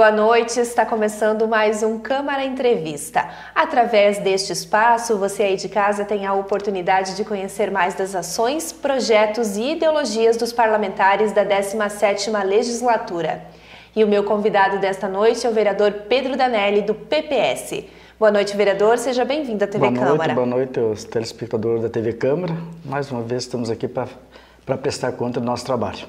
Boa noite, está começando mais um Câmara Entrevista. Através deste espaço, você aí de casa tem a oportunidade de conhecer mais das ações, projetos e ideologias dos parlamentares da 17ª Legislatura. E o meu convidado desta noite é o vereador Pedro Danelli, do PPS. Boa noite, vereador. Seja bem-vindo à TV boa Câmara. Noite, boa noite aos telespectadores da TV Câmara. Mais uma vez estamos aqui para prestar conta do nosso trabalho.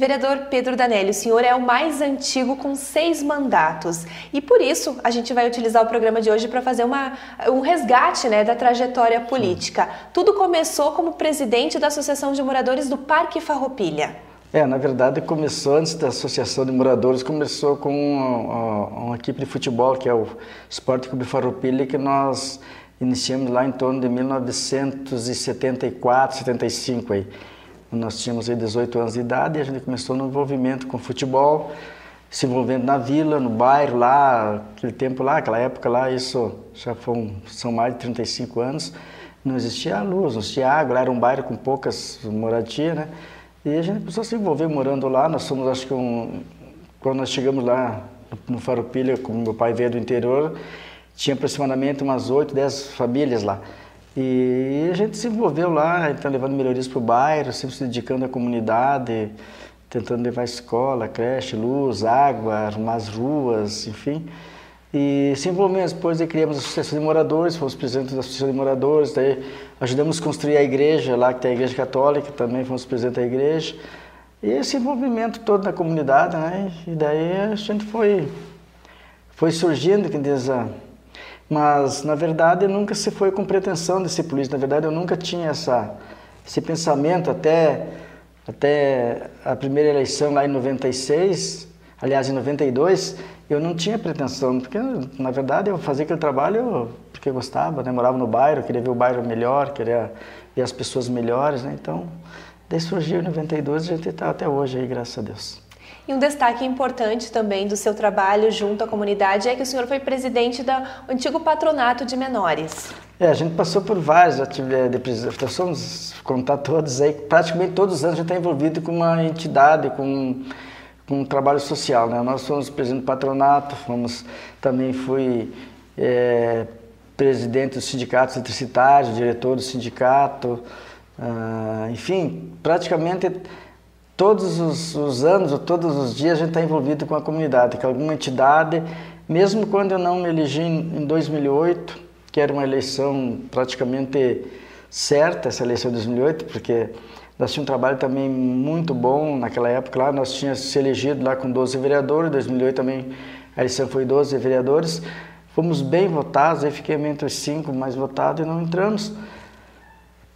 Vereador Pedro Danelli, o senhor é o mais antigo com seis mandatos e por isso a gente vai utilizar o programa de hoje para fazer uma, um resgate né, da trajetória política. Tudo começou como presidente da Associação de Moradores do Parque Farroupilha. É, na verdade começou antes da Associação de Moradores, começou com uma, uma equipe de futebol que é o Esporte Clube Farroupilha que nós iniciamos lá em torno de 1974, 75 aí. Nós tínhamos aí 18 anos de idade e a gente começou no envolvimento com futebol, se envolvendo na vila, no bairro lá, aquele tempo lá, aquela época lá, isso já foi, são mais de 35 anos, não existia luz, não existia água, lá era um bairro com poucas moradias, né? E a gente começou a se envolver morando lá, nós somos, acho que um, quando nós chegamos lá no Farroupilha, como meu pai veio do interior, tinha aproximadamente umas 8, 10 famílias lá. E a gente se envolveu lá, então levando melhorias para o bairro, sempre se dedicando à comunidade, tentando levar escola, creche, luz, água, arrumar as ruas, enfim. E se envolvemos, depois criamos a Associação de Moradores, fomos presidentes da Associação de Moradores, daí ajudamos a construir a igreja lá, que tem a Igreja Católica, também fomos presidentes da igreja. E esse envolvimento todo na comunidade, né? E daí a gente foi, foi surgindo, que diz a mas, na verdade, nunca se foi com pretensão de ser político. Na verdade, eu nunca tinha essa, esse pensamento até, até a primeira eleição lá em 96, aliás, em 92, eu não tinha pretensão, porque, na verdade, eu fazia aquele trabalho porque eu gostava, né? Morava no bairro, queria ver o bairro melhor, queria ver as pessoas melhores, né? Então, daí surgiu em 92 e a gente está até hoje aí, graças a Deus. E um destaque importante também do seu trabalho junto à comunidade é que o senhor foi presidente do antigo patronato de menores. É, a gente passou por vários atividades, nós somos, contar todos aí, praticamente todos os anos a gente está envolvido com uma entidade, com, com um trabalho social, né? Nós fomos presidente do patronato, fomos, também fui é, presidente do sindicato eletricitário, diretor do sindicato, ah, enfim, praticamente todos os, os anos ou todos os dias a gente está envolvido com a comunidade, com alguma entidade, mesmo quando eu não me elegi em 2008, que era uma eleição praticamente certa, essa eleição de 2008, porque nós tínhamos um trabalho também muito bom naquela época lá, nós tínhamos se elegido lá com 12 vereadores, em 2008 também a eleição foi 12 vereadores, fomos bem votados, aí fiquei entre os cinco mais votados e não entramos.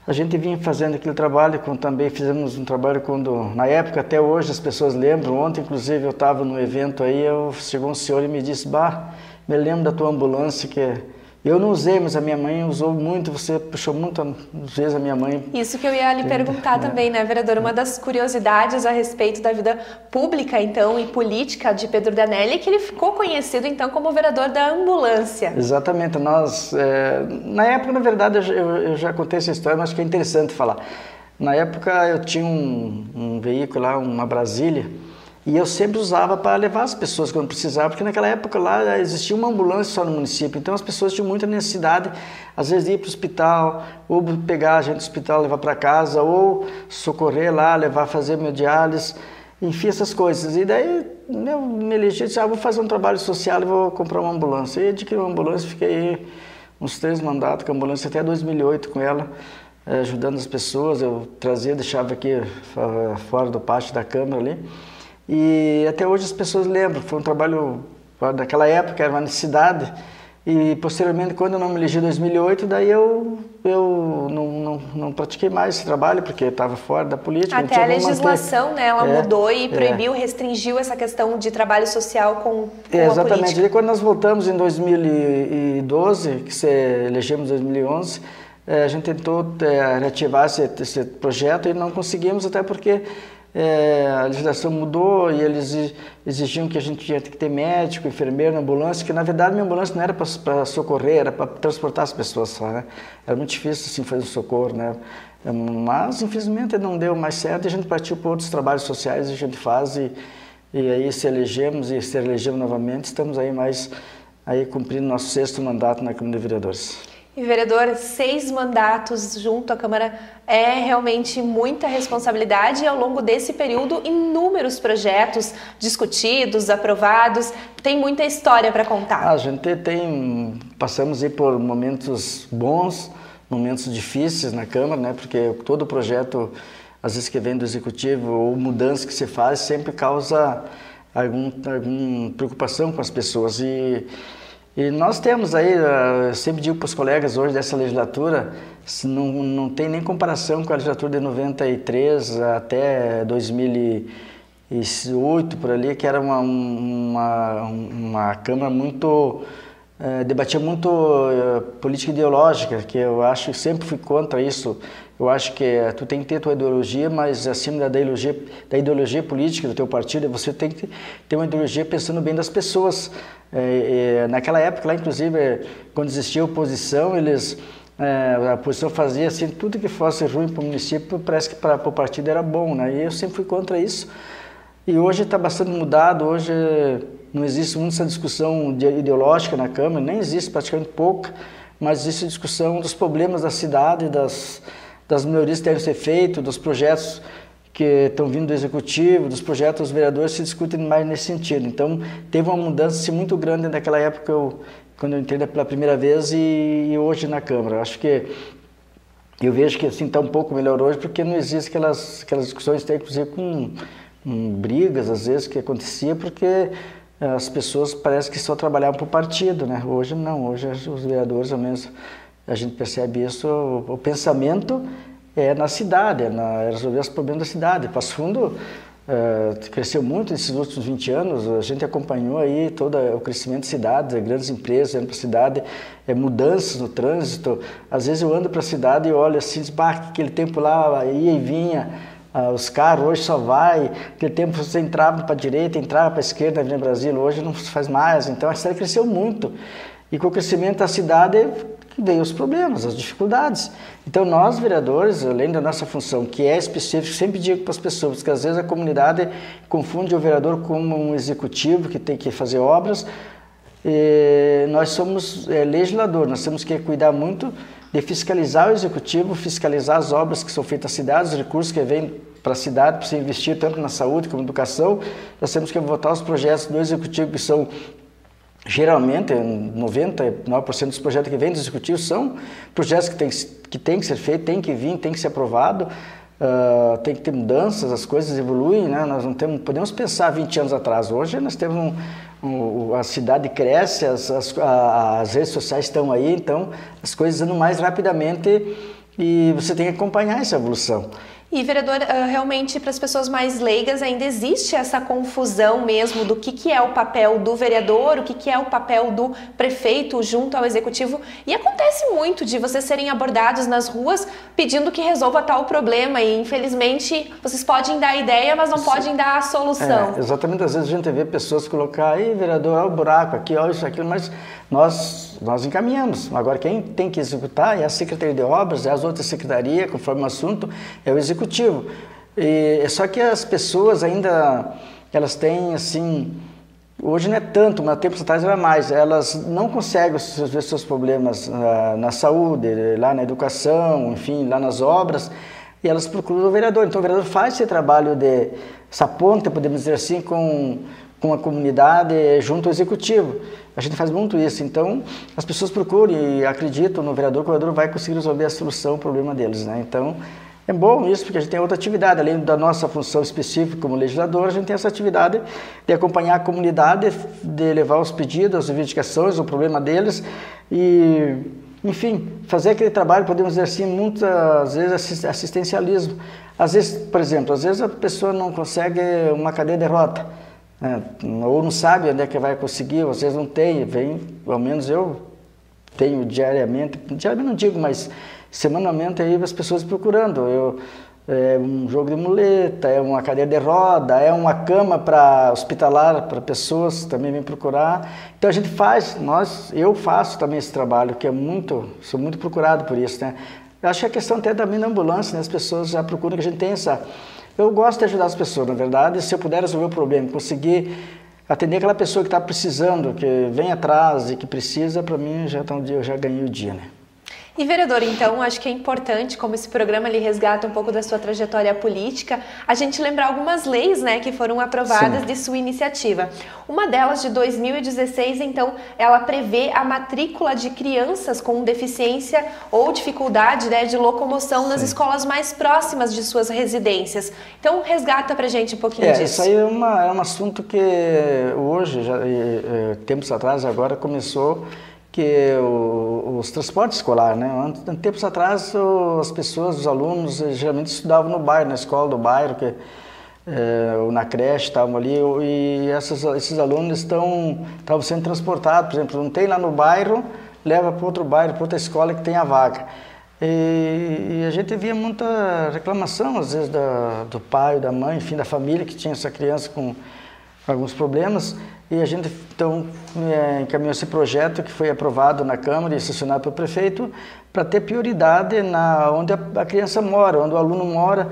A gente vinha fazendo aquele trabalho, com, também fizemos um trabalho quando, na época, até hoje as pessoas lembram, ontem inclusive eu estava no evento aí, eu, chegou um senhor e me disse, bah, me lembro da tua ambulância que eu não usei, mas a minha mãe usou muito, você puxou muitas vezes a minha mãe. Isso que eu ia lhe perguntar é. também, né, vereador? Uma das curiosidades a respeito da vida pública, então, e política de Pedro Danelli é que ele ficou conhecido, então, como vereador da ambulância. Exatamente. Nós, é, na época, na verdade, eu, eu, já contei essa história, mas acho que é interessante falar. Na época, eu tinha um, um veículo lá, uma Brasília, e eu sempre usava para levar as pessoas quando precisava, porque naquela época lá existia uma ambulância só no município, então as pessoas tinham muita necessidade, às vezes, de ir para o hospital, ou pegar a gente do hospital, levar para casa, ou socorrer lá, levar, fazer meu diálise, enfim, essas coisas. E daí eu me elegi e disse, ah, vou fazer um trabalho social e vou comprar uma ambulância. E adquiri uma ambulância, fiquei uns três mandatos com a ambulância, até 2008 com ela, eh, ajudando as pessoas, eu trazia, deixava aqui fora do pátio da Câmara ali, e até hoje as pessoas lembram, foi um trabalho daquela época, era uma necessidade. E posteriormente, quando eu não me elegi em 2008, daí eu, eu não, não, não pratiquei mais esse trabalho, porque estava fora da política. Até a legislação, né, ela é, mudou e é. proibiu, é. restringiu essa questão de trabalho social com, com é, Exatamente. E quando nós voltamos em 2012, que se elegemos em 2011, é, a gente tentou é, reativar esse, esse projeto e não conseguimos, até porque é, a legislação mudou e eles exigiam que a gente tinha que ter médico, enfermeiro ambulância, que na verdade minha ambulância não era para socorrer, era para transportar as pessoas só, né? Era muito difícil assim fazer o socorro, né? Mas infelizmente não deu mais certo e a gente partiu para outros trabalhos sociais a gente faz e, e aí se elegemos e se elegemos novamente, estamos aí mais aí cumprindo nosso sexto mandato na Câmara de Vereadores. E vereador, seis mandatos junto à Câmara é realmente muita responsabilidade e ao longo desse período inúmeros projetos discutidos, aprovados, tem muita história para contar. A gente tem, passamos aí por momentos bons, momentos difíceis na Câmara, né? Porque todo projeto, às vezes que vem do Executivo ou mudança que se faz, sempre causa algum, alguma preocupação com as pessoas e e nós temos aí, eh, eu sempre digo para os colegas hoje dessa legislatura, não, não tem nem comparação com a legislatura de 93 até 2008, por ali, que era uma, uma, uma Câmara muito é, debatia muito é, política ideológica, que eu acho que sempre fui contra isso. Eu acho que é, tu tem que ter tua ideologia, mas acima da ideologia, da ideologia política do teu partido, você tem que ter uma ideologia pensando bem das pessoas. É, naquela época, lá inclusive, quando existia oposição, eles é, a oposição fazia assim tudo que fosse ruim para o município, parece que para o partido era bom, né? E eu sempre fui contra isso. E hoje está bastante mudado. Hoje não existe muita discussão ideológica na Câmara, nem existe praticamente pouca, mas existe discussão dos problemas da cidade, das, das melhorias que devem ser feitas, dos projetos que estão vindo do Executivo, dos projetos dos vereadores, se discutem mais nesse sentido. Então, teve uma mudança assim, muito grande naquela época, eu, quando eu entrei pela primeira vez e, e hoje na Câmara. Acho que eu vejo que assim está um pouco melhor hoje, porque não existe aquelas, aquelas discussões, inclusive com, com brigas, às vezes, que acontecia, porque as pessoas parece que só trabalhavam para o partido, né? Hoje não, hoje os vereadores, ao menos a gente percebe isso, o, o pensamento é na cidade, é na, é resolver os problemas da cidade. Passo Fundo é, cresceu muito nesses últimos 20 anos, a gente acompanhou aí todo o crescimento de cidades, grandes empresas indo para a cidade, é, mudanças no trânsito. Às vezes eu ando para a cidade e olho assim, bah, aquele tempo lá ia e vinha, ah, os carros hoje só vai, aquele tempo você entrava para a direita, entrava para a esquerda na Avenida Brasil, hoje não se faz mais, então a cidade cresceu muito. E com o crescimento da cidade veio os problemas, as dificuldades. Então nós, vereadores, além da nossa função, que é específica, sempre digo para as pessoas que às vezes a comunidade confunde o vereador como um executivo que tem que fazer obras, e nós somos é, legislador, nós temos que cuidar muito de fiscalizar o executivo, fiscalizar as obras que são feitas na cidade, os recursos que vêm para a cidade, para se investir tanto na saúde como na educação. Nós temos que votar os projetos do executivo que são geralmente 99% dos projetos que vêm do executivo são projetos que têm que, tem que ser feitos, tem que vir, tem que ser aprovado, uh, tem que ter mudanças, as coisas evoluem, né? nós não temos, podemos pensar 20 anos atrás, hoje nós temos um, a cidade cresce, as, as, as, redes sociais estão aí, então as coisas andam mais rapidamente e você tem que acompanhar essa evolução. E, vereador, ah, realmente para as pessoas mais leigas ainda existe essa confusão mesmo do que, que é o papel do vereador, o que, que é o papel do prefeito junto ao executivo. E acontece muito de vocês serem abordados nas ruas pedindo que resolva tal problema. E, infelizmente, vocês podem dar a ideia, mas não Sim. podem dar a solução. É, exatamente. Às vezes a gente vê pessoas colocar, aí, vereador, olha o buraco aqui, olha isso, aquilo, mas nós, nós encaminhamos. Agora, quem tem que executar é a Secretaria de Obras, é as outras secretarias, conforme o assunto, é o Executivo. E, é só que as pessoas ainda, elas têm, assim, hoje não é tanto, mas tempos atrás era mais, elas não conseguem resolver seus problemas na, na saúde, lá na educação, enfim, lá nas obras, e elas procuram o vereador. Então o vereador faz esse trabalho de, essa podemos dizer assim, com com a comunidade junto ao executivo. A gente faz muito isso. Então, as pessoas procuram e acreditam no vereador que o vereador vai conseguir resolver a solução, o problema deles. Né? Então, é bom isso, porque a gente tem outra atividade, além da nossa função específica como legislador, a gente tem essa atividade de acompanhar a comunidade, de levar os pedidos, as reivindicações, o problema deles e, enfim, fazer aquele trabalho, podemos dizer assim, muitas vezes assistencialismo. Às vezes, por exemplo, às vezes a pessoa não consegue uma cadeia de rota é, ou não sabe onde é que vai conseguir, vocês não têm, vem, ao menos eu tenho diariamente, diariamente não digo, mas semanalmente aí as pessoas procurando. Eu, é um jogo de muleta, é uma cadeira de roda, é uma cama para hospitalar para pessoas também vem procurar. Então a gente faz, nós, eu faço também esse trabalho que é muito, sou muito procurado por isso, né? Eu acho que a questão até da minha ambulância, né? as pessoas já procuram que a gente tenha essa Eu gosto de ajudar as pessoas, na verdade, se eu puder resolver o problema, conseguir atender aquela pessoa que está precisando, que vem atrás e que precisa, para mim já tá um dia, eu já ganhei o dia, né? E vereador, então, acho que é importante, como esse programa lhe resgata um pouco da sua trajetória política, a gente lembrar algumas leis né, que foram aprovadas Sim. de sua iniciativa. Uma delas, de 2016, então, ela prevê a matrícula de crianças com deficiência ou dificuldade né, de locomoção Sim. nas escolas mais próximas de suas residências. Então, resgata pra gente um pouquinho é, disso. Isso aí é, uma, é um assunto que hoje, já, tempos atrás, agora começou que o, os transportes escolares, né? Tempos atrás as pessoas, os alunos, geralmente estudavam no bairro, na escola do bairro, que, é, ou na creche, estavam ali, e essas, esses alunos estão estavam sendo transportados, por exemplo, não tem lá no bairro, leva para outro bairro, para outra escola que tem a vaga. E, e, a gente via muita reclamação, às vezes, da, do pai, da mãe, enfim, da família que tinha essa criança com alguns problemas. E a gente então é, encaminhou esse projeto que foi aprovado na Câmara e sancionado pelo prefeito para ter prioridade na onde a, a, criança mora, onde o aluno mora,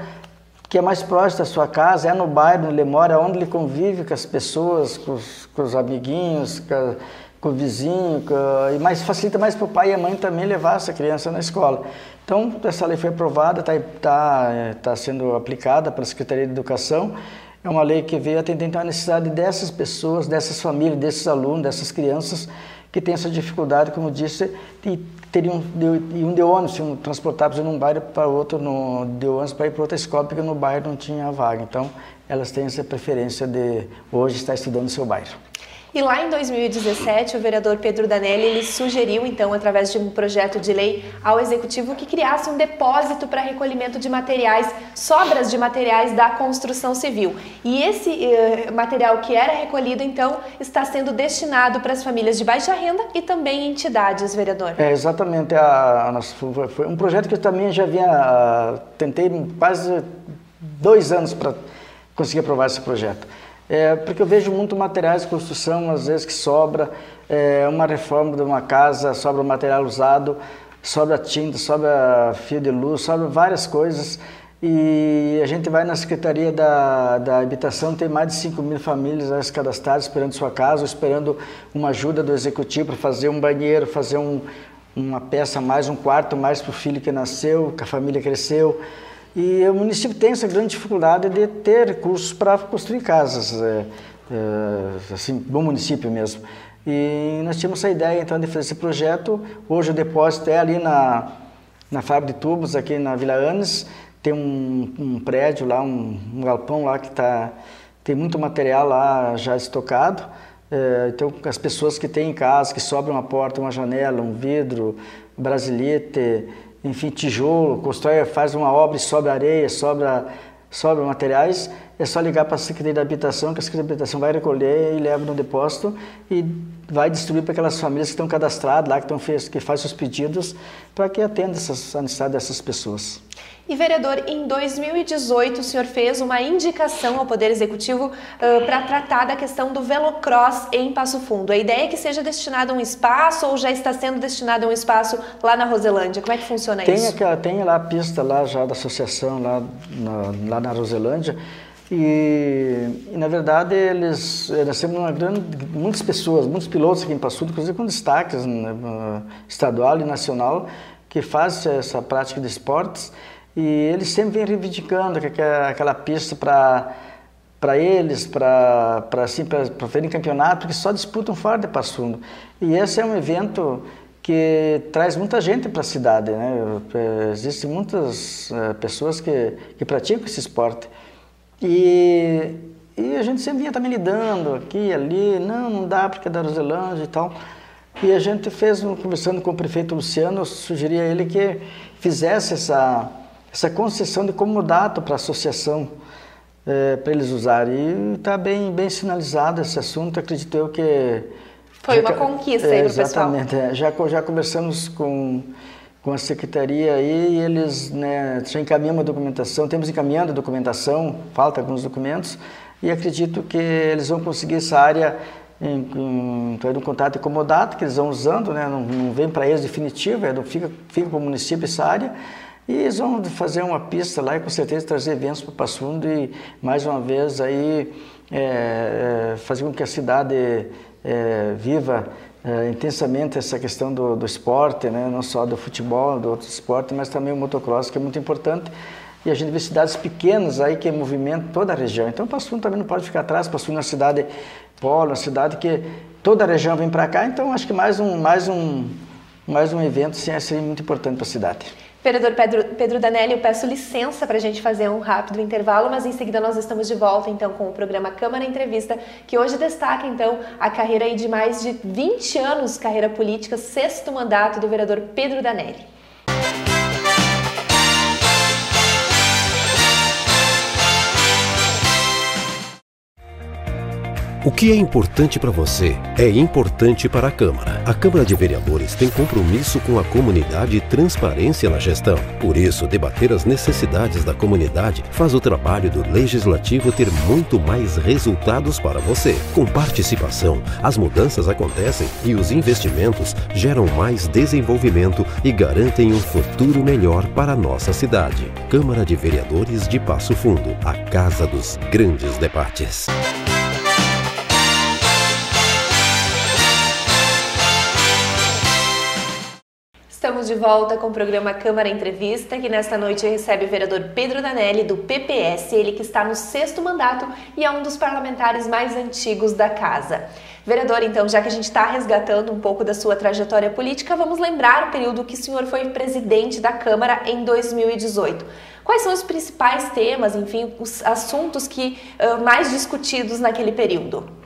que é mais próximo da sua casa, é no bairro onde ele mora, onde ele convive com as pessoas, com os, com os amiguinhos, com, com, o vizinho, com, e mais facilita mais para o pai e a mãe também levar essa criança na escola. Então, essa lei foi aprovada, está tá, tá sendo aplicada pela Secretaria de Educação é uma lei que veio atender então a necessidade dessas pessoas, dessas famílias, desses alunos, dessas crianças que têm essa dificuldade, como disse, de teriam de, um de ônibus, um transportados de um bairro para outro, no, de ônibus para ir para outra escola, porque no bairro não tinha vaga. Então, elas têm essa preferência de hoje estar estudando no seu bairro. E lá em 2017, o vereador Pedro Danelli ele sugeriu, então, através de um projeto de lei ao executivo que criasse um depósito para recolhimento de materiais, sobras de materiais da construção civil. E esse eh, material que era recolhido, então, está sendo destinado para as famílias de baixa renda e também entidades, vereador. É, exatamente. A, a nossa, foi um projeto que eu também já havia, uh, tentei quase dois anos para conseguir aprovar esse projeto. É, porque eu vejo muito materiais de construção, às vezes que sobra, é, uma reforma de uma casa, sobra material usado, sobra tinta, sobra fio de luz, sobra várias coisas. E a gente vai na Secretaria da, da Habitação, tem mais de 5 mil famílias cadastradas esperando sua casa, esperando uma ajuda do Executivo para fazer um banheiro, fazer um, uma peça mais, um quarto mais para o filho que nasceu, que a família cresceu. E o município tem essa grande dificuldade de ter recursos para construir casas, é, é, assim, bom município mesmo. E nós tínhamos essa ideia então de fazer esse projeto. Hoje o depósito é ali na, na fábrica de tubos, aqui na Vila Anes. Tem um, um prédio lá, um, um, galpão lá que tá, tem muito material lá já estocado. É, então as pessoas que têm em casa, que sobra uma porta, uma janela, um vidro, brasilete, enfim, tijolo, constrói, faz uma obra e sobra areia, sobra, sobra materiais, é só ligar para a Secretaria da Habitação, que a Secretaria da Habitação vai recolher e leva no depósito e vai distribuir para aquelas famílias que estão cadastradas lá, que, estão, que fazem os pedidos, para que atenda essas, a necessidade dessas pessoas. E vereador, em 2018 o senhor fez uma indicação ao Poder Executivo uh, para tratar da questão do velocross em Passo Fundo. A ideia é que seja destinado a um espaço ou já está sendo destinado a um espaço lá na Roselândia? Como é que funciona tem isso? Aquela, tem lá a pista lá já da associação lá na, lá na Roselândia e, e, na verdade eles nós temos uma grande, muitas pessoas, muitos pilotos aqui em Passo Fundo, inclusive com destaques né, estadual e nacional que fazem essa prática de esportes e eles sempre vêm reivindicando aquela pista para para eles, para assim, para verem campeonato, que só disputam fora de Passo Fundo. E esse é um evento que traz muita gente para a cidade. Né? Existem muitas uh, pessoas que, que praticam esse esporte. E, e a gente sempre vinha também lidando aqui ali, não, não dá porque é da Roselândia e tal. E a gente fez, conversando com o prefeito Luciano, eu sugeri a ele que fizesse essa essa concessão de comodato para a associação é, para eles usarem. E está bem, bem sinalizado esse assunto, acredito eu que... Foi uma conquista é, aí o pessoal. Exatamente, é, já, já conversamos com, com a secretaria aí e eles né, já encaminham a documentação, temos encaminhando a documentação, falta alguns documentos, e acredito que eles vão conseguir essa área em, em, então, é um contrato comodato que eles vão usando, né, não, não vem para eles definitivo, é, fica, fica para o município essa área, E eles vão fazer uma pista lá e com certeza trazer eventos para Passo Fundo e mais uma vez aí é, fazer com que a cidade é, viva é, intensamente essa questão do, do esporte, né? não só do futebol, do outro esporte, mas também o motocross, que é muito importante. E a gente vê cidades pequenas aí que movimentam toda a região. Então, Passo Fundo também não pode ficar atrás. Passo Fundo é uma cidade polo, uma cidade que toda a região vem para cá. Então, acho que mais um, mais um, mais um evento sim, seria muito importante para a cidade. Vereador Pedro, Pedro Danelli, eu peço licença para a gente fazer um rápido intervalo, mas em seguida nós estamos de volta então com o programa Câmara Entrevista, que hoje destaca então a carreira de mais de 20 anos, carreira política, sexto mandato do vereador Pedro Danelli. O que é importante para você é importante para a Câmara. A Câmara de Vereadores tem compromisso com a comunidade e transparência na gestão. Por isso, debater as necessidades da comunidade faz o trabalho do Legislativo ter muito mais resultados para você. Com participação, as mudanças acontecem e os investimentos geram mais desenvolvimento e garantem um futuro melhor para a nossa cidade. Câmara de Vereadores de Passo Fundo, a casa dos grandes debates. Estamos de volta com o programa Câmara Entrevista, que nesta noite recebe o vereador Pedro Danelli, do PPS, ele que está no sexto mandato e é um dos parlamentares mais antigos da casa. Vereador, então, já que a gente está resgatando um pouco da sua trajetória política, vamos lembrar o período que o senhor foi presidente da Câmara em 2018. Quais são os principais temas, enfim, os assuntos que uh, mais discutidos naquele período?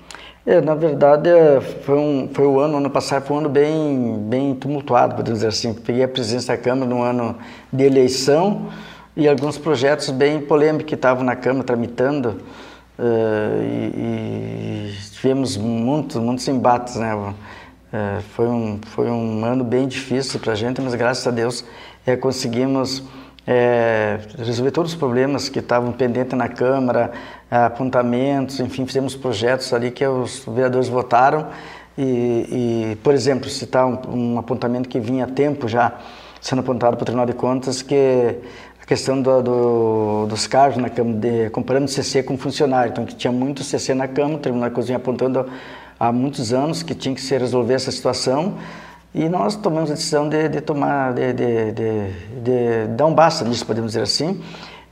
É, na verdade, é, foi, um, foi o ano, ano passado foi um ano bem, bem tumultuado, podemos dizer assim. Peguei a presidência da Câmara no ano de eleição e alguns projetos bem polêmicos que estavam na Câmara tramitando uh, e, e, tivemos muitos, muitos embates, né? Uh, foi, um, foi um ano bem difícil para a gente, mas graças a Deus é, conseguimos é, resolver todos os problemas que estavam pendentes na Câmara, apontamentos, enfim, fizemos projetos ali que os vereadores votaram. E, e por exemplo, citar um, um, apontamento que vinha há tempo já sendo apontado para o Tribunal de Contas, que a questão do, do, dos cargos na Câmara, de, comparando CC com funcionário, então que tinha muito CC na Câmara, o Tribunal de Contas vinha apontando há muitos anos que tinha que se resolver essa situação, e nós tomamos a decisão de, de tomar, de, de, de, dar um basta nisso, podemos dizer assim,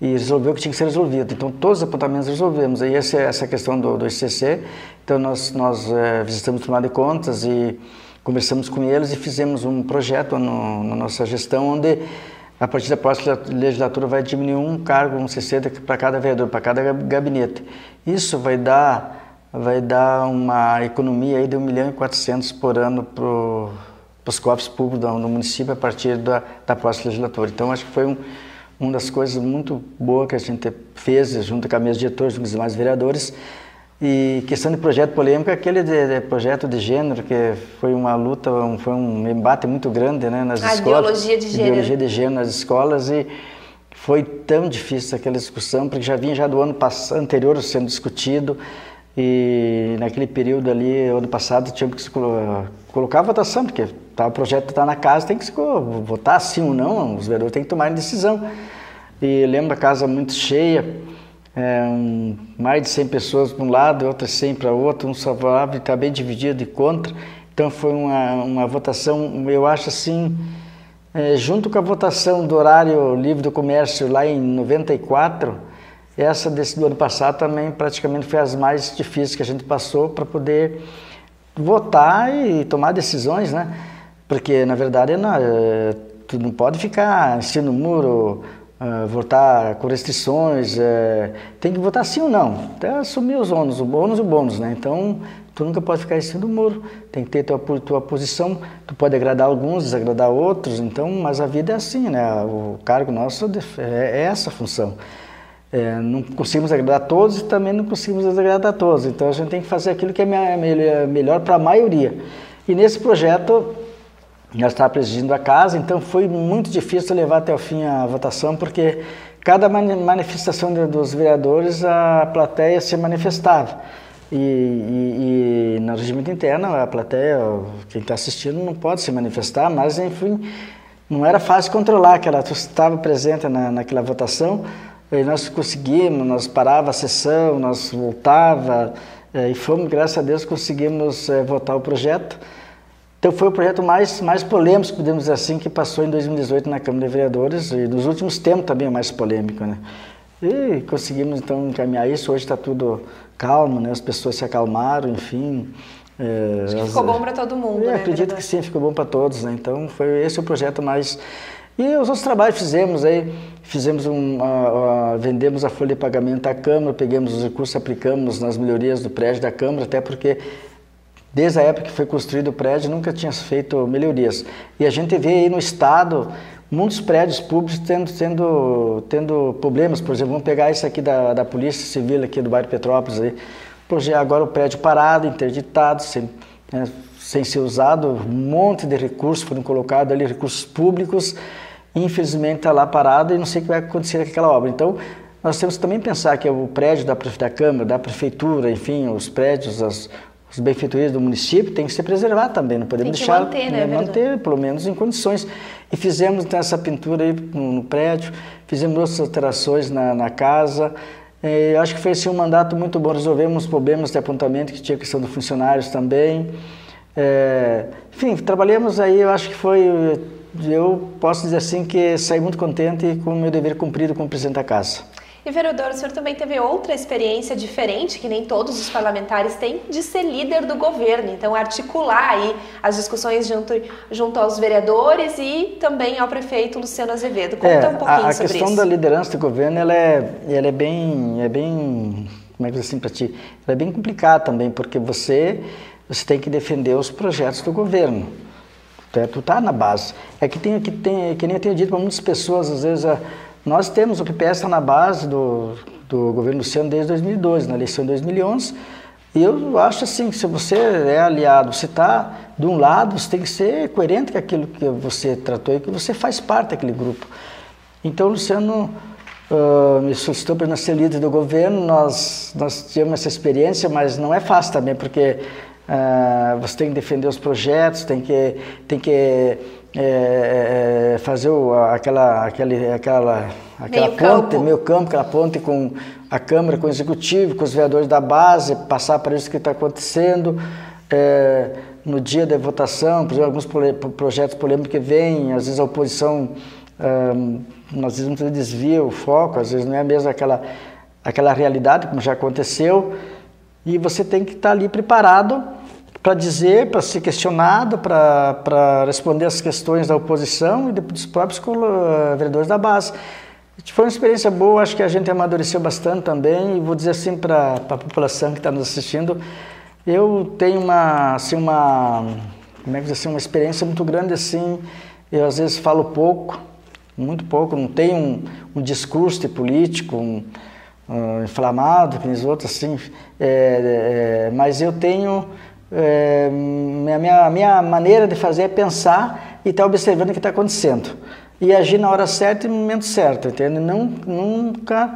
e resolveu o que tinha que ser resolvido. Então, todos os apontamentos resolvemos. Aí, essa, essa questão do, do ICC, então nós, nós é, visitamos o Tribunal de Contas e conversamos com eles e fizemos um projeto no, na nossa gestão, onde a partir da próxima legislatura vai diminuir um cargo, um CC para cada vereador, para cada gabinete. Isso vai dar, vai dar uma economia aí de 1 milhão e 400 por ano para os cofres públicos do, do, município a partir da, da próxima legislatura. Então, acho que foi um, uma das coisas muito boas que a gente fez junto com a mesa de diretores, com os demais vereadores. E questão de projeto polêmico, aquele de, de, projeto de gênero, que foi uma luta, um, foi um embate muito grande né, nas a escolas. ideologia de gênero. Ideologia de gênero nas escolas e foi tão difícil aquela discussão, porque já vinha já do ano anterior sendo discutido. E naquele período ali, ano passado, tinha que se colocar a votação, porque tá, o projeto está na casa, tem que se votar sim ou não, os vereadores têm que tomar decisão. E lembro a casa muito cheia, é, um, mais de 100 pessoas para um lado, outras 100 para outro, um favorável está bem dividido e contra. Então foi uma, uma votação, eu acho assim, é, junto com a votação do horário livre do comércio lá em 94, essa desse do ano passado também praticamente foi as mais difíceis que a gente passou para poder votar e tomar decisões, né? Porque na verdade não, é, tu não pode ficar ensino muro, uh, votar com restrições, uh, tem que votar sim ou não, até assumir os ônus, o bônus e o bônus, né? Então tu nunca pode ficar em cima do muro, tem que ter tua, tua posição, tu pode agradar alguns, desagradar outros, então, mas a vida é assim, né? O cargo nosso é, é essa função. É, não conseguimos agradar a todos e também não conseguimos agradar a todos. Então a gente tem que fazer aquilo que é melhor para a maioria. E nesse projeto, nós estávamos presidindo a casa, então foi muito difícil levar até o fim a votação, porque cada manifestação dos vereadores, a plateia se manifestava. E, e, e no regimento interno, a plateia, quem está assistindo, não pode se manifestar, mas enfim, não era fácil controlar aquela, tu estava presente na, naquela votação, nós conseguimos, nós parava a sessão, nós voltava, é, e fomos, graças a Deus, conseguimos é, votar o projeto. Então foi o projeto mais, mais polêmico, podemos dizer assim, que passou em 2018 na Câmara de Vereadores, e nos últimos tempos também é mais polêmico, né? E conseguimos então encaminhar isso, hoje está tudo calmo, né? as pessoas se acalmaram, enfim. É, Acho que ficou bom para todo mundo, eu né? acredito que sim, ficou bom para todos, né? Então foi esse o projeto mais... E os outros trabalhos fizemos aí, fizemos um, uh, uh, vendemos a folha de pagamento à Câmara, pegamos os recursos, aplicamos nas melhorias do prédio da Câmara, até porque desde a época que foi construído o prédio nunca tinha feito melhorias. E a gente vê aí no Estado muitos prédios públicos tendo, tendo, tendo problemas, por exemplo, vamos pegar isso aqui da, da Polícia Civil aqui do bairro Petrópolis aí, agora o prédio parado, interditado, sem, né, sem ser usado, um monte de recursos foram colocados ali, recursos públicos, infelizmente está lá parado e não sei o que vai acontecer com aquela obra. Então, nós temos que também pensar que o prédio da, da Câmara, da Prefeitura, enfim, os prédios, as, os benfeitorias do município tem que ser preservado também, não podemos deixar manter, né, né, manter, pelo menos em condições. E fizemos então, essa pintura aí no, no, prédio, fizemos outras alterações na, na casa. Eu acho que foi assim, um mandato muito bom. Resolvemos problemas de apontamento que tinha questão dos funcionários também. É, enfim, trabalhamos aí, eu acho que foi, eu posso dizer assim que saí muito contente com o meu dever cumprido como presidente da casa. E vereador, o senhor também teve outra experiência diferente, que nem todos os parlamentares têm, de ser líder do governo. Então, articular aí as discussões junto, junto aos vereadores e também ao prefeito Luciano Azevedo. Conta é, um pouquinho a, a sobre questão isso. da liderança do governo, ela é, ela é bem, é bem, como é que assim para ti? Ela é bem complicada também, porque você, você tem que defender os projetos do governo. Tu está na base. É que, tem, que, tem, que nem eu tenho dito para muitas pessoas, às vezes, a, nós temos o PPS está na base do, do governo Luciano desde 2012, na eleição de 2011. E eu acho assim, que se você é aliado, você está de um lado, você tem que ser coerente com aquilo que você tratou e que você faz parte daquele grupo. Então, Luciano uh, me solicitou para ser líder do governo, nós, nós tivemos essa experiência, mas não é fácil também, porque uh, você tem que defender os projetos, tem que, tem que é, fazer o, aquela, aquele, aquela, aquela meio ponte, campo. meio campo, aquela ponte com a Câmara, com o Executivo, com os vereadores da base, passar para isso que está acontecendo. É, no dia da votação, por exemplo, alguns projetos polêmicos que vêm, às vezes a oposição, às vezes desvia o foco, às vezes não é mesmo aquela, aquela realidade, como já aconteceu, e você tem que estar ali preparado para dizer, para ser questionado, para responder as questões da oposição e dos próprios vereadores da base. Foi uma experiência boa, acho que a gente amadureceu bastante também e vou dizer assim para a população que está nos assistindo, eu tenho uma, assim, uma, como é que assim, uma experiência muito grande assim, eu às vezes falo pouco, muito pouco, não tenho um, um discurso de político, um, um inflamado, que os outros assim, é, é, mas eu tenho é, minha, minha, minha maneira de fazer é pensar e estar tá observando o que está acontecendo. E agir na hora certa e no momento certo, entende? Não, nunca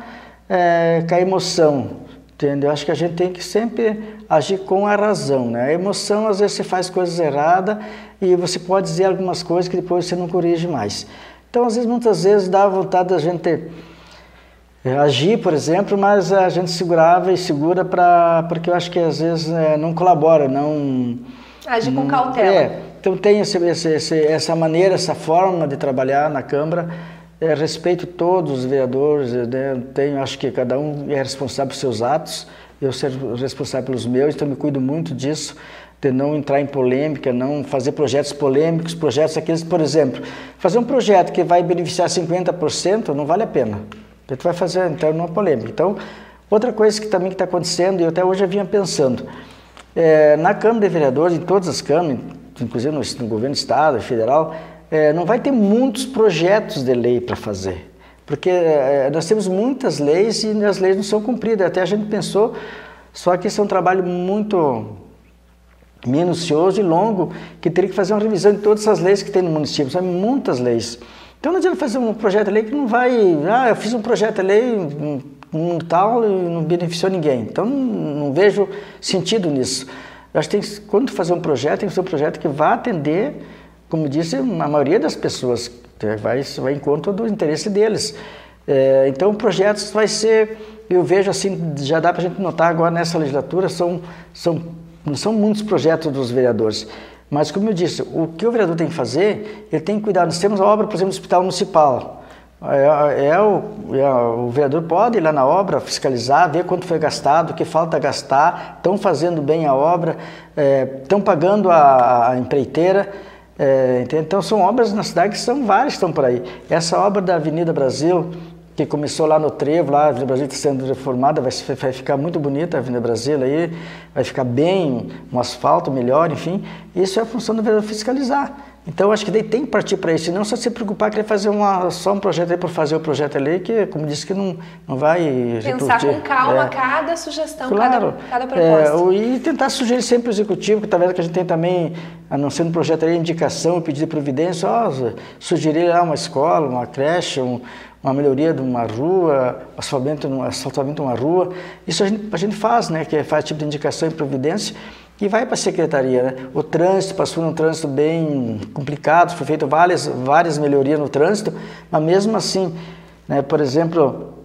é, com a emoção, entende? Eu acho que a gente tem que sempre agir com a razão, né? A emoção, às vezes, você faz coisas erradas e você pode dizer algumas coisas que depois você não corrige mais. Então, às vezes, muitas vezes, dá vontade da gente ter é, agir, por exemplo, mas a gente segurava e segura para porque eu acho que às vezes é, não colabora, não agir com cautela. É, então tem esse, esse, essa maneira, essa forma de trabalhar na Câmara. É, respeito todos os vereadores, né? tenho, acho que cada um é responsável pelos seus atos, eu sou responsável pelos meus, então me cuido muito disso, de não entrar em polêmica, não fazer projetos polêmicos, projetos aqueles, por exemplo, fazer um projeto que vai beneficiar 50% não vale a pena. Tu vai fazer, então, numa polêmica. Então, outra coisa que também está acontecendo, e até hoje eu vinha pensando, é, na Câmara de Vereadores, em todas as câmaras, inclusive no, no governo do Estado, federal, é, não vai ter muitos projetos de lei para fazer. Porque é, nós temos muitas leis e as leis não são cumpridas. Até a gente pensou, só que isso é um trabalho muito minucioso e longo, que teria que fazer uma revisão de todas as leis que tem no município. São muitas leis. Então não adianta fazer um projeto de lei que não vai. Ah, eu fiz um projeto de lei um, um tal e não beneficiou ninguém. Então não, não vejo sentido nisso. Acho que tem, quando fazer um projeto, tem que ser um projeto que vá atender como disse, a maioria das pessoas vai, vai em conta do interesse deles. É, então, o projeto vai ser, eu vejo assim, já dá para a gente notar agora nessa legislatura, são, são, são muitos projetos dos vereadores. Mas, como eu disse, o que o vereador tem que fazer, ele tem que cuidar. Nós temos a obra, por exemplo, do Hospital Municipal. É, é, o, é, o, vereador pode ir lá na obra, fiscalizar, ver quanto foi gastado, o que falta gastar, estão fazendo bem a obra, estão é, pagando a, a empreiteira. É, então são obras na cidade que são várias estão por aí. Essa obra da Avenida Brasil, que começou lá no Trevo, lá a Avenida Brasil está sendo reformada, vai, vai, ficar muito bonita a Avenida Brasil aí, vai ficar bem, um asfalto melhor, enfim. Isso é a função do vereador fiscalizar. Então, acho que daí tem que partir para isso, e não só se preocupar querer fazer uma, só um projeto aí por fazer o projeto ali, que, como disse, que não, não vai Pensar com calma é. cada sugestão, claro, cada, cada proposta. É, e tentar sugerir sempre o executivo, que talvez que a gente tem também, anunciando um projeto ali, indicação, pedido de providência, ó, sugerir lá uma escola, uma creche, um, uma melhoria de uma rua, asfaltamento, asfaltamento de uma rua. Isso a gente, a gente faz, né, que é, faz tipo de indicação e providência e vai para a secretaria. Né? O trânsito passou num trânsito bem complicado, foi feito várias, várias melhorias no trânsito, mas mesmo assim, né, por exemplo,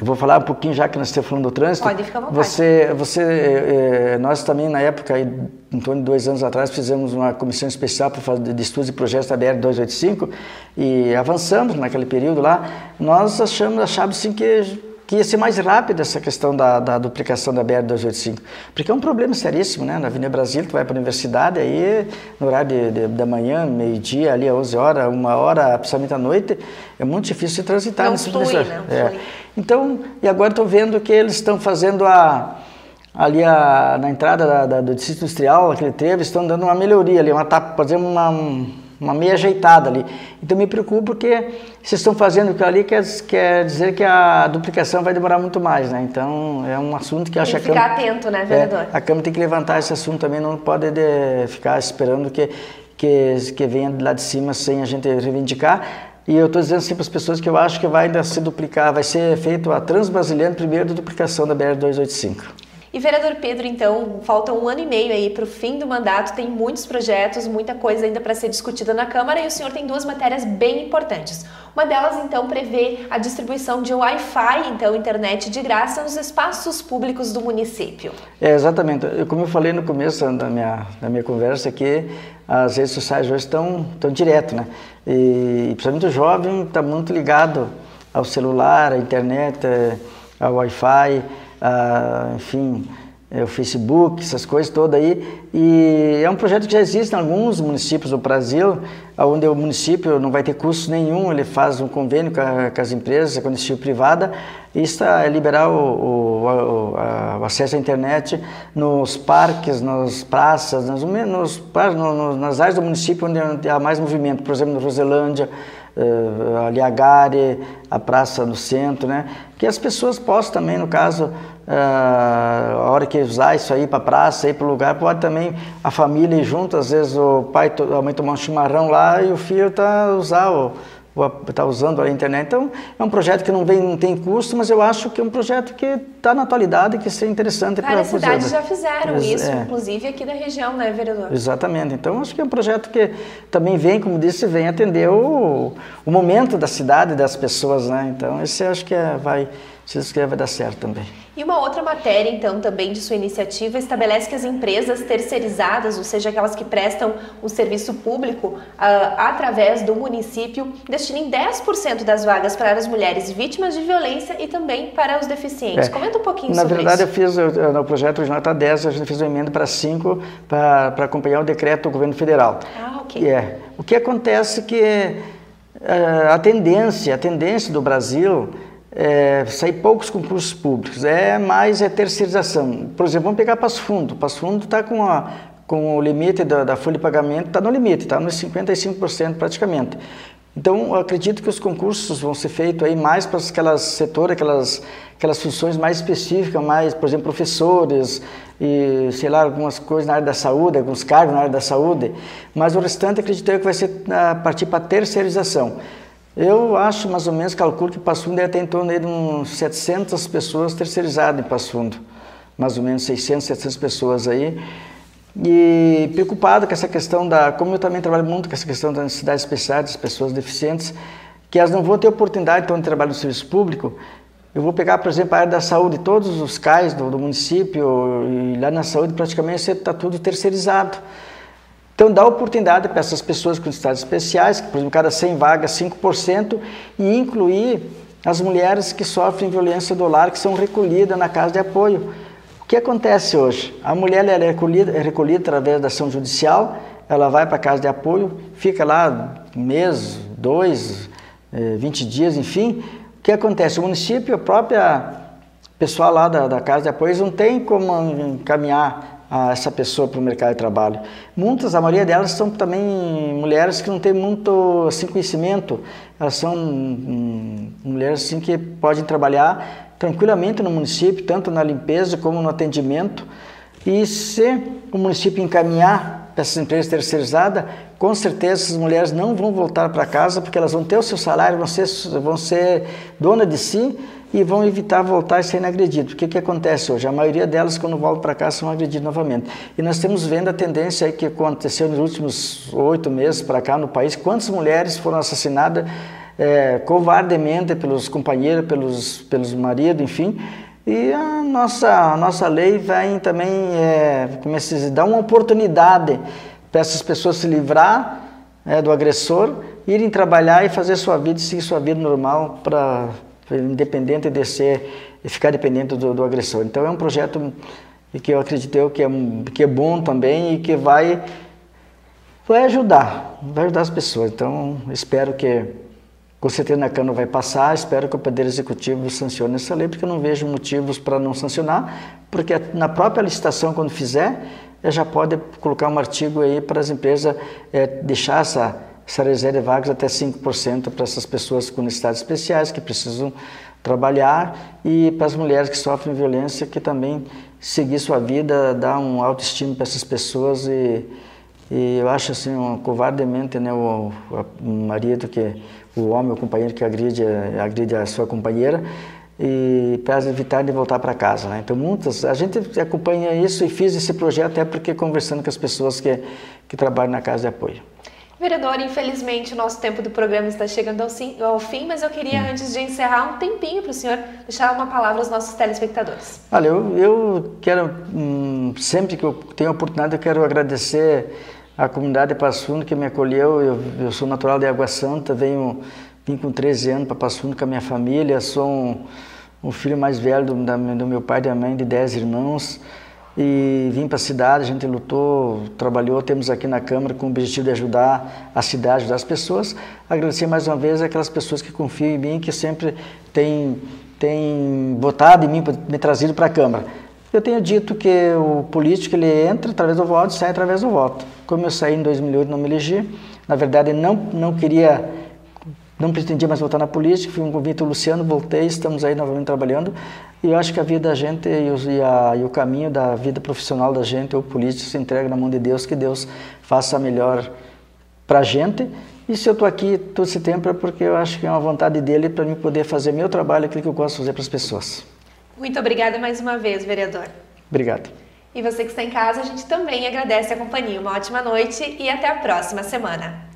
eu vou falar um pouquinho já que nós estamos falando do trânsito. Pode ficar à vontade. Você, você, eh, nós também na época, em torno de dois anos atrás, fizemos uma comissão especial para fazer de estudos e projetos da BR 285 e avançamos naquele período lá. Nós achamos, achamos assim que que ia ser mais rápido essa questão da, da duplicação da BR-285, porque é um problema seríssimo, né? Na Avenida Brasil, tu vai para a universidade, aí no horário de, de, da manhã, meio-dia, ali às 11 horas, uma hora, principalmente à noite, é muito difícil de transitar. Não nesse flui, não é. Flui. Então, e agora estou vendo que eles estão fazendo a ali a, na entrada da, da, do distrito industrial, aquele teve, estão dando uma melhoria ali, uma tapa, fazendo uma uma meia ajeitada ali. Então me preocupo porque vocês estão fazendo aquilo ali quer, quer dizer que a duplicação vai demorar muito mais, né? Então é um assunto que acho que a Câmara... ficar atento, né, vereador? É, a Câmara tem que levantar esse assunto também, não pode de, ficar esperando que, que, que venha lá de cima sem a gente reivindicar. E eu estou dizendo assim para as pessoas que eu acho que vai ainda se duplicar, vai ser feito a Transbrasiliana primeiro da duplicação da BR-285. E vereador Pedro, então, falta um ano e meio aí para o fim do mandato, tem muitos projetos, muita coisa ainda para ser discutida na Câmara e o senhor tem duas matérias bem importantes. Uma delas, então, prevê a distribuição de Wi-Fi, então, internet de graça nos espaços públicos do município. É, exatamente. Como eu falei no começo da minha, da minha conversa aqui, as redes sociais hoje estão, estão direto, né? E principalmente o jovem está muito ligado ao celular, à internet, eh, ao Wi-Fi uh, enfim, é, o Facebook, essas coisas todas aí. E é um projeto que já existe em alguns municípios do Brasil, onde o município não vai ter custo nenhum, ele faz um convênio com, a, com as empresas, com a iniciativa privada, e está é liberar o, o, o, o, acesso à internet nos parques, nas praças, nos, nos, nas áreas do município onde há mais movimento, por exemplo, no Roselândia, uh, ali a Gare, a praça do centro, né? Que as pessoas possam também, no caso, uh, a hora que usar isso aí para praça, para o lugar, pode também a família ir junto, às vezes o pai, a mãe tomar um chimarrão lá e o filho tá usar o está usando a internet. Então, é um projeto que não, vem, não tem custo, mas eu acho que é um projeto que está na atualidade e que seria interessante para Várias cidades já fizeram isso, é. inclusive aqui da região, né, vereador? Exatamente. Então, acho que é um projeto que também vem, como disse, vem atender o, o momento da cidade, das pessoas, né? Então, esse acho que é, vai se inscreva vai dar certo também. E uma outra matéria, então, também de sua iniciativa, estabelece que as empresas terceirizadas, ou seja, aquelas que prestam o serviço público uh, através do município, destinem 10% das vagas para as mulheres vítimas de violência e também para os deficientes. É. Comenta um pouquinho Na sobre verdade, isso. eu fiz, eu, no projeto original está 10, a gente fez uma emenda para 5 para acompanhar o decreto do governo federal. Ah, ok. É. O que acontece que uh, a tendência, a tendência do Brasil é, sair poucos concursos públicos, é mais é terceirização. Por exemplo, vamos pegar Passo Fundo. Passo Fundo está com, com o limite da, da folha de pagamento, está no limite, está nos 55% praticamente. Então, acredito que os concursos vão ser feitos aí mais para aquelas setores, aquelas, aquelas funções mais específicas, mais, por exemplo, professores e, sei lá, algumas coisas na área da saúde, alguns cargos na área da saúde. Mas o restante, acredito eu, que vai ser a partir para a terceirização. Eu acho, mais ou menos, calculo que Passo Fundo deve ter em torno de uns 700 pessoas terceirizadas em Passo Fundo. Mais ou menos 600, 700 pessoas aí. e preocupado com essa questão da, como eu também trabalho muito com essa questão das necessidades especiais das pessoas deficientes, que elas não vão ter oportunidade então de trabalho no serviço público. Eu vou pegar, por exemplo, a área da saúde, todos os CAIs do, do município e lá na saúde praticamente está tudo terceirizado. Então dá oportunidade para essas pessoas com necessidades especiais, por exemplo, cada 100 vagas, 5%, e incluir as mulheres que sofrem violência do lar, que são recolhidas na casa de apoio. O que acontece hoje? A mulher é recolhida, é recolhida através da ação judicial, ela vai para a casa de apoio, fica lá um mês, dois, eh, 20 dias, enfim. O que acontece? O município, a própria pessoal lá da, da casa de apoio, não tem como encaminhar a essa pessoa para o mercado de trabalho. Muitas, a maioria delas são também mulheres que não têm muito assim, conhecimento, elas são hum, mulheres assim, que podem trabalhar tranquilamente no município, tanto na limpeza como no atendimento. E se o município encaminhar para essas empresas terceirizadas, com certeza essas mulheres não vão voltar para casa porque elas vão ter o seu salário, vão ser, vão ser dona de si e vão evitar voltar serem agredidas. O que, que acontece hoje? A maioria delas, quando voltam para casa, são agredidas novamente. E nós estamos vendo a tendência que aconteceu nos últimos oito meses para cá no país, quantas mulheres foram assassinadas é, covardemente pelos companheiros, pelos, pelos maridos, enfim. E a nossa, a nossa lei vai também é, como é se dar uma oportunidade para essas pessoas se livrar é, do agressor, irem trabalhar e fazer sua vida, seguir sua vida normal, para independente de ser, ficar dependente do, do agressor. Então é um projeto que eu acredito que é, que é bom também e que vai, vai ajudar, vai ajudar as pessoas. Então espero que com certeza na Câmara vai passar, espero que o Poder Executivo sancione essa lei, porque eu não vejo motivos para não sancionar, porque na própria licitação, quando fizer, já pode colocar um artigo aí para as empresas é, deixar essa, essa reserva de vagas até 5% para essas pessoas com necessidades especiais que precisam trabalhar e para as mulheres que sofrem violência que também seguir sua vida, dar um autoestima para essas pessoas e, e eu acho assim um, covardemente né, o, o marido que o homem, o companheiro que agride, agride a sua companheira e para evitar de voltar para casa. Né? Então, muitas, a gente acompanha isso e fiz esse projeto até porque conversando com as pessoas que, que trabalham na casa de apoio. Vereador, infelizmente o nosso tempo do programa está chegando ao, sim, ao fim, mas eu queria, hum. antes de encerrar, um tempinho para o senhor deixar uma palavra aos nossos telespectadores. Olha, eu, eu quero, hum, sempre que eu tenho a oportunidade, eu quero agradecer a comunidade de Passo Fundo que me acolheu. Eu, eu sou natural de Água Santa, venho vim com 13 anos para Passo Fundo com a minha família. Sou um, um filho mais velho do, da, do, meu pai e da mãe, de 10 irmãos. E vim para a cidade, a gente lutou, trabalhou, temos aqui na Câmara com o objetivo de ajudar a cidade, ajudar as pessoas. Agradecer mais uma vez aquelas pessoas que confiam em mim, que sempre têm, têm votado em mim, me trazido para a Câmara. Eu tenho dito que o político ele entra através do voto sai através do voto. Como eu saí em 2008 não me elegi, na verdade não, não queria, não pretendia mais voltar na política, fui um convite ao Luciano, voltei, estamos aí novamente trabalhando e eu acho que a vida da gente e, a, e o caminho da vida profissional da gente, o político, se entrega na mão de Deus, que Deus faça melhor para a gente e se eu estou aqui todo esse tempo é porque eu acho que é uma vontade dele para mim poder fazer meu trabalho, aquilo que eu gosto de fazer para as pessoas. Muito obrigada mais uma vez, vereador. Obrigado. E você que está em casa, a gente também agradece a companhia. Uma ótima noite e até a próxima semana.